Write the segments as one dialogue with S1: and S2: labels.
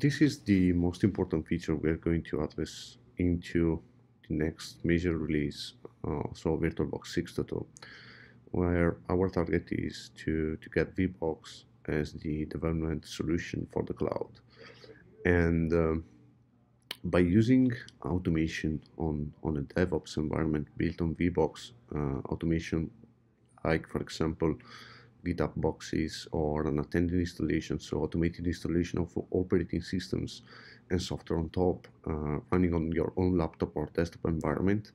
S1: this is the most important feature we're going to address into the next major release, uh, so VirtualBox 6.0, where our target is to, to get VBox as the development solution for the cloud. And um, by using automation on, on a DevOps environment built on VBox, uh, automation like, for example, GitHub boxes or unattended installation, so automated installation of operating systems and software on top, uh, running on your own laptop or desktop environment.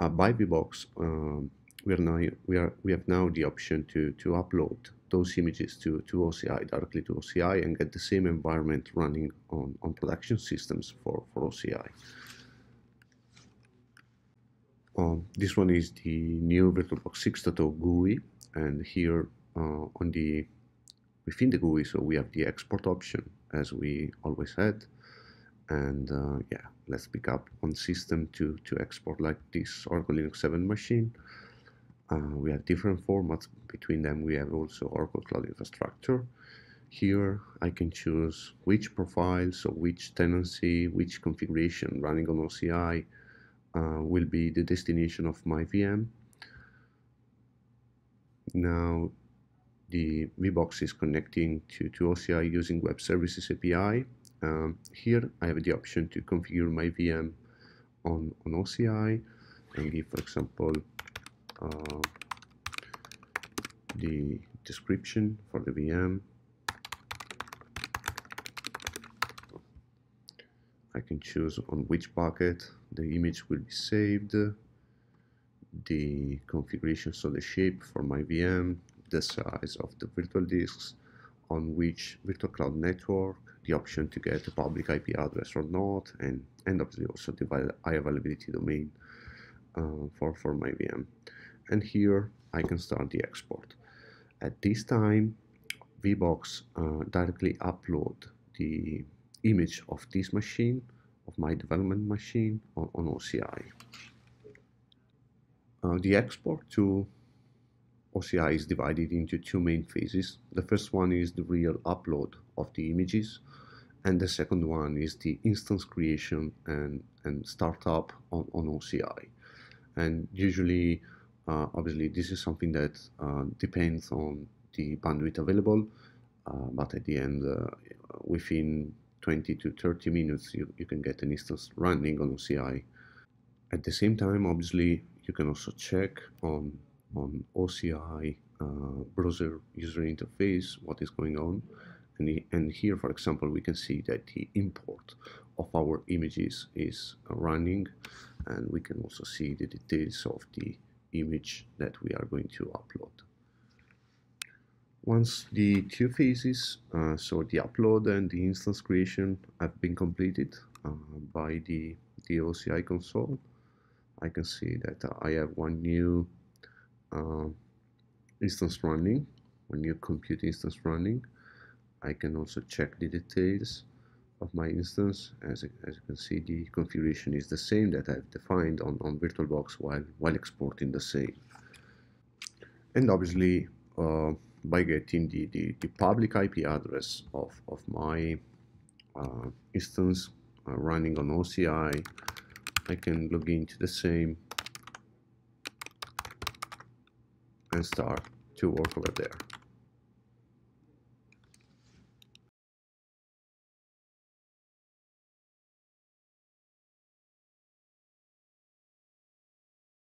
S1: Uh, by VBox, um, we are now we are we have now the option to to upload those images to to OCI directly to OCI and get the same environment running on on production systems for for OCI. Um, this one is the new VirtualBox 6.0 GUI, and here on the within the GUI, so we have the export option as we always had, and uh, yeah, let's pick up on system to to export like this Oracle Linux 7 machine. Uh, we have different formats between them. We have also Oracle Cloud Infrastructure. Here I can choose which profile, so which tenancy, which configuration running on OCI uh, will be the destination of my VM. Now the VBox is connecting to, to OCI using Web Services API. Um, here I have the option to configure my VM on, on OCI and give, for example, uh, the description for the VM. I can choose on which bucket the image will be saved, the configuration, so the shape for my VM, the size of the virtual disks, on which virtual cloud network, the option to get a public IP address or not, and, and obviously also the high availability domain uh, for, for my VM. And here I can start the export. At this time, VBox uh, directly upload the image of this machine, of my development machine on, on OCI. Uh, the export to OCI is divided into two main phases. The first one is the real upload of the images, and the second one is the instance creation and, and startup on, on OCI. And usually, uh, obviously, this is something that uh, depends on the bandwidth available, uh, but at the end, uh, within 20 to 30 minutes, you, you can get an instance running on OCI. At the same time, obviously, you can also check on on OCI uh, browser user interface what is going on and, and here for example we can see that the import of our images is running and we can also see the details of the image that we are going to upload. Once the two phases, uh, so the upload and the instance creation have been completed uh, by the, the OCI console, I can see that I have one new uh, instance running, when you compute instance running, I can also check the details of my instance. As, as you can see, the configuration is the same that I've defined on, on VirtualBox while, while exporting the same. And obviously, uh, by getting the, the, the, public IP address of, of my uh, instance uh, running on OCI, I can log into the same and start to work over there.